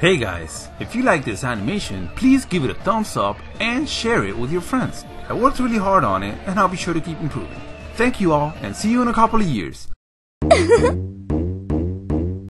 Hey guys, if you like this animation, please give it a thumbs up and share it with your friends. I worked really hard on it and I'll be sure to keep improving. Thank you all and see you in a couple of years.